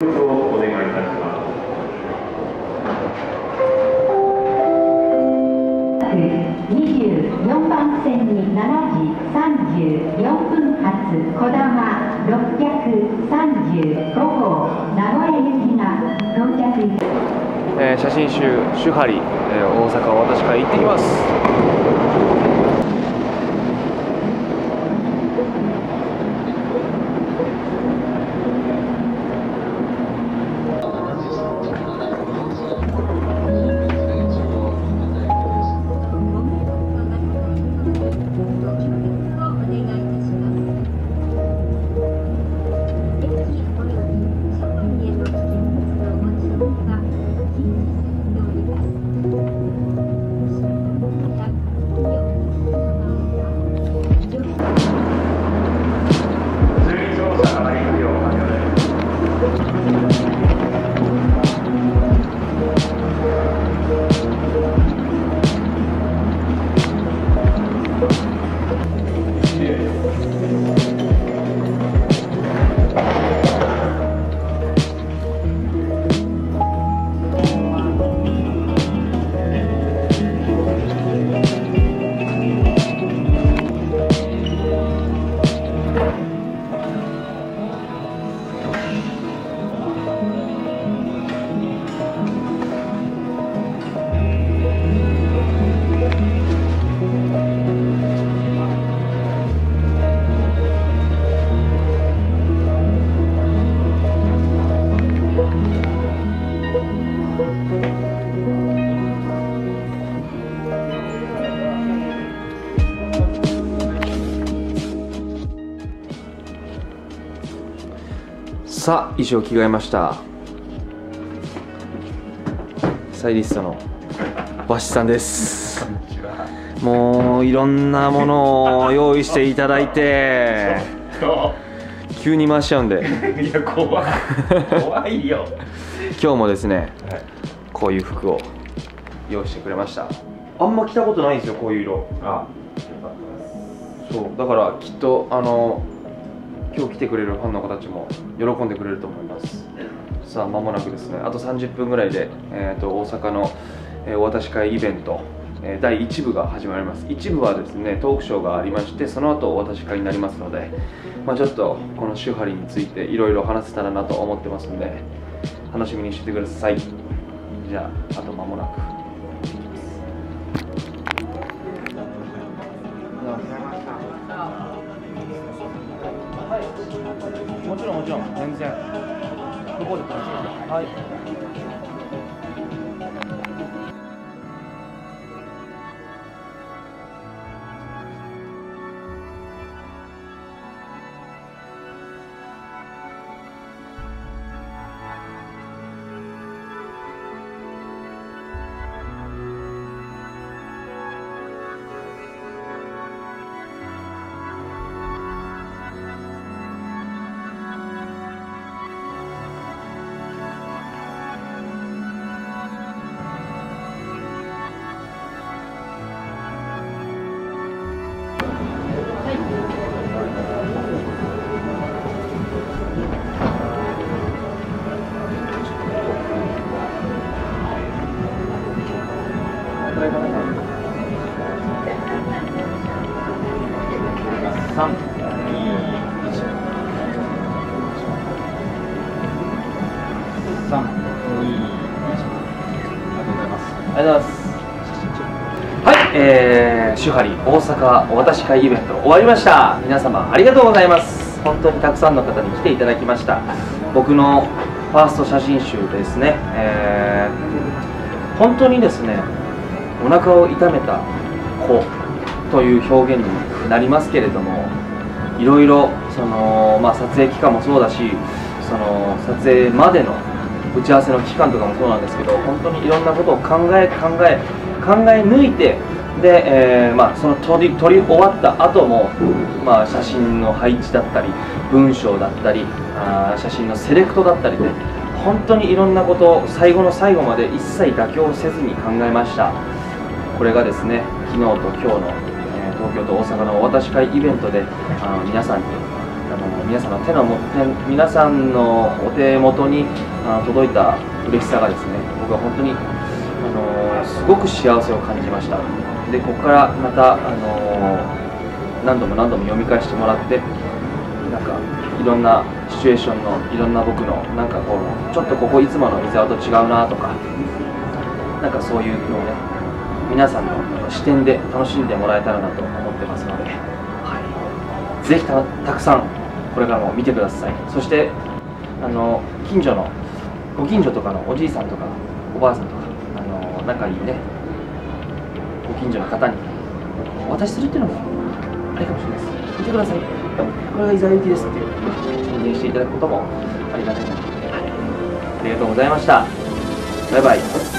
お願いいたします。24番線に7時34分発こだま635号名古屋行きが到着いたえー写真集「手張り」えー大阪私から行ってきますさあ衣装着替えました。スタイリストのバシさんです。もういろんなものを用意していただいて急に回しちゃうんで。いや怖い。怖いよ。今日もですねこういう服を用意してくれました。あんま着たことないんですよこういう色。あ、そうだからきっとあの今日来てくれるファンの子たちも喜んでくれると思います。さあ間もなくですね。あと30分ぐらいで、えー、と大阪の、えーお渡し会イベント、えー第1部が始まります。1部はですねトークショーがありましてその後お渡し会になりますので、まあ、ちょっとこの手張りについていろいろ話せたらなと思ってますんで楽しみにしててください。じゃああと間もなく。もちろんもちろん全然ここで楽しみはい三、三、二、一。ありがとうございます。ありがとうございます。はい、手張り大阪お渡し会イベント終わりました。皆様ありがとうございます。本当にたくさんの方に来ていただきました。僕のファースト写真集ですね。えー、本当にですね、お腹を痛めた子という表現になりますけれども、いろいろその、まあ、撮影期間もそうだし、その撮影までの打ち合わせの期間とかもそうなんですけど本当にいろんなことを考え考え考え抜いてで、えーまあ、その撮り撮り終わった後も、まあ、写真の配置だったり文章だったりあ写真のセレクトだったりで本当にいろんなことを最後の最後まで一切妥協せずに考えました。これがですね昨日と今日の、え東京と大阪のお渡し会イベントであの皆さんにあの皆さんの手のも皆さんのお手元にあの届いた嬉しさがですね僕は本当に、あのすごく幸せを感じました。でここからまた、あの何度も何度も読み返してもらってなんかいろんなシチュエーションのいろんな僕のなんかこうちょっとここいつもの水沢と違うなとかなんかそういうのをね皆さんの視点で楽しんでもらえたらなと思ってますので、はい、ぜひたたくさんこれからも見てください。そしてあの近所のご近所とかのおじいさんとかおばあさんとかあの仲いいねご近所の方にお渡しするっていうのもありかもしれないです。見てください。これが伊沢由紀ですっていう宣伝していただくこともありがたいなと思って。ありがとうございました。バイバイ。